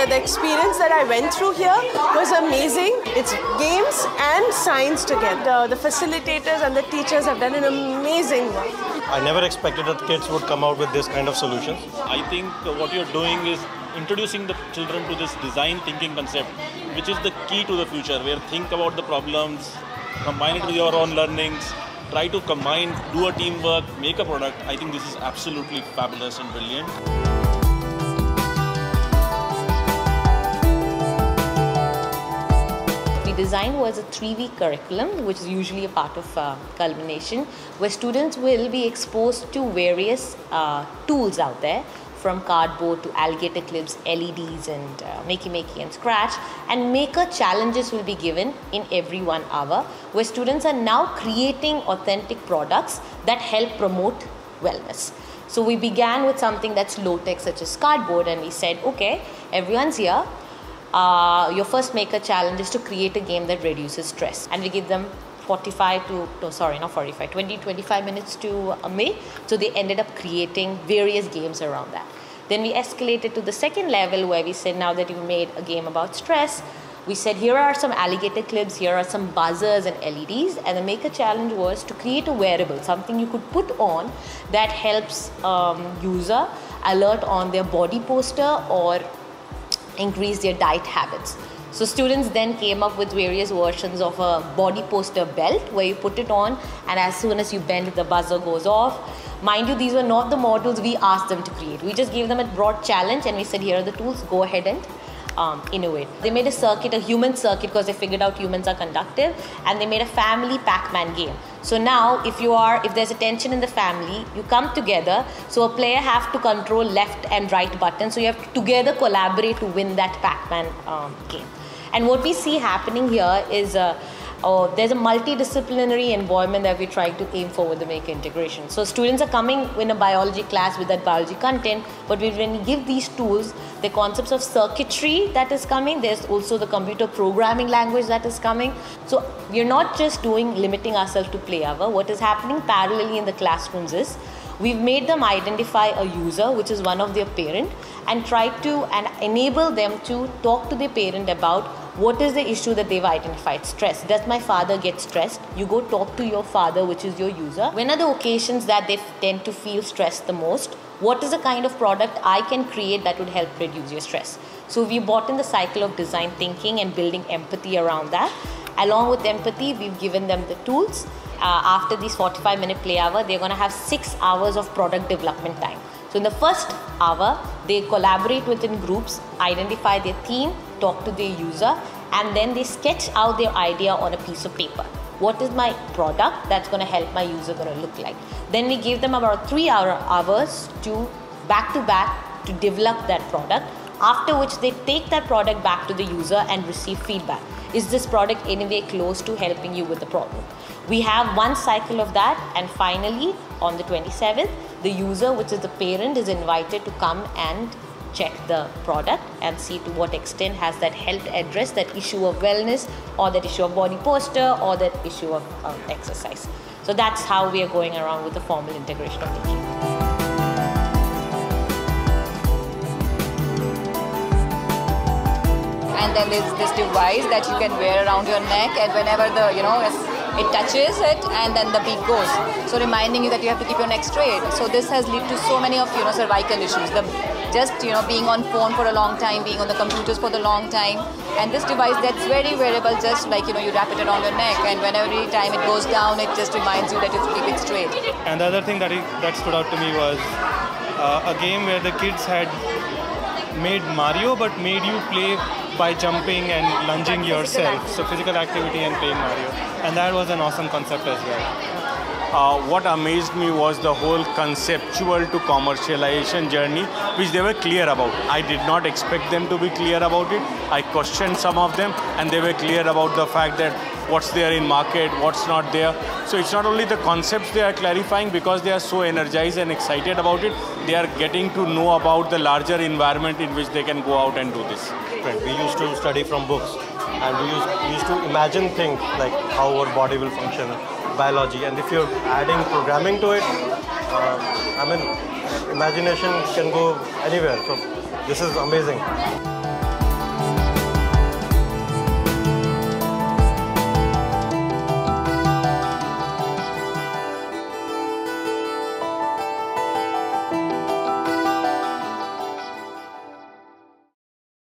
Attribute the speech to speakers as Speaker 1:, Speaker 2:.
Speaker 1: the, the experience that I went through here was amazing. It's games and science together. The, the facilitators and the teachers have done an amazing work.
Speaker 2: I never expected that kids would come out with this kind of solutions.
Speaker 3: I think what you're doing is introducing the children to this design thinking concept, which is the key to the future, where think about the problems, combine it with your own learnings, try to combine, do a teamwork, make a product. I think this is absolutely fabulous and brilliant.
Speaker 4: Design was a three-week curriculum, which is usually a part of uh, culmination, where students will be exposed to various uh, tools out there from cardboard to alligator clips, LEDs, and uh, Makey Makey and Scratch. And maker challenges will be given in every one hour, where students are now creating authentic products that help promote wellness. So we began with something that's low tech, such as cardboard, and we said, okay, everyone's here. Uh, your first maker challenge is to create a game that reduces stress, and we give them 45 to, no, sorry, not 45, 20, 25 minutes to a May. So they ended up creating various games around that. Then we escalated to the second level where we said, now that you've made a game about stress, we said, here are some alligator clips, here are some buzzers and LEDs. And the maker challenge was to create a wearable, something you could put on that helps um, user alert on their body posture or increase their diet habits. So students then came up with various versions of a body poster belt where you put it on and as soon as you bend the buzzer goes off. Mind you, these were not the models we asked them to create. We just gave them a broad challenge and we said, here are the tools, go ahead and um. They made a circuit, a human circuit, because they figured out humans are conductive, and they made a family Pac-Man game. So now, if you are, if there's a tension in the family, you come together. So a player have to control left and right buttons. So you have to together collaborate to win that Pac-Man um, game. And what we see happening here is. Uh, oh, there's a multidisciplinary environment that we're trying to aim for with the Maker integration. So students are coming in a biology class with that biology content, but when we give these tools, the concepts of circuitry that is coming, there's also the computer programming language that is coming. So we're not just doing limiting ourselves to play hour. What is happening parallelly in the classrooms is we've made them identify a user, which is one of their parent, and try to and enable them to talk to their parent about what is the issue that they've identified? Stress. Does my father get stressed? You go talk to your father, which is your user. When are the occasions that they tend to feel stressed the most? What is the kind of product I can create that would help reduce your stress? So we bought in the cycle of design thinking and building empathy around that. Along with empathy, we've given them the tools. Uh, after this 45 minute play hour, they're going to have six hours of product development time. So in the first hour, they collaborate within groups, identify their theme, talk to their user, and then they sketch out their idea on a piece of paper. What is my product that's going to help my user going to look like? Then we give them about three hour hours to back to back to develop that product. After which they take that product back to the user and receive feedback. Is this product anyway close to helping you with the problem? We have one cycle of that, and finally, on the 27th, the user, which is the parent, is invited to come and check the product and see to what extent has that helped address that issue of wellness or that issue of body posture or that issue of um, exercise. So that's how we are going around with the formal integration of the team.
Speaker 5: And then there's this device that you can wear around your neck and whenever the, you know, it touches it and then the beat goes. So reminding you that you have to keep your neck straight. So this has led to so many of, you know, cervical issues. The just you know being on phone for a long time, being on the computers for the long time. And this device that's very wearable, just like you know you wrap it around your neck, and whenever every time it goes down, it just reminds you that you keep it straight.
Speaker 2: And the other thing that that stood out to me was uh, a game where the kids had made Mario, but made you play by jumping and lunging yourself. So physical activity and playing Mario, and that was an awesome concept as well
Speaker 6: uh, what amazed me was the whole conceptual to commercialization journey, which they were clear about. I did not expect them to be clear about it. I questioned some of them, and they were clear about the fact that what's there in market, what's not there. So it's not only the concepts they are clarifying because they are so energized and excited about it, they are getting to know about the larger environment in which they can go out and do this.
Speaker 2: We used to study from books and we used, we used to imagine things like how our body will function, biology, and if you're adding programming to it, uh, I mean, imagination can go anywhere. So this is amazing.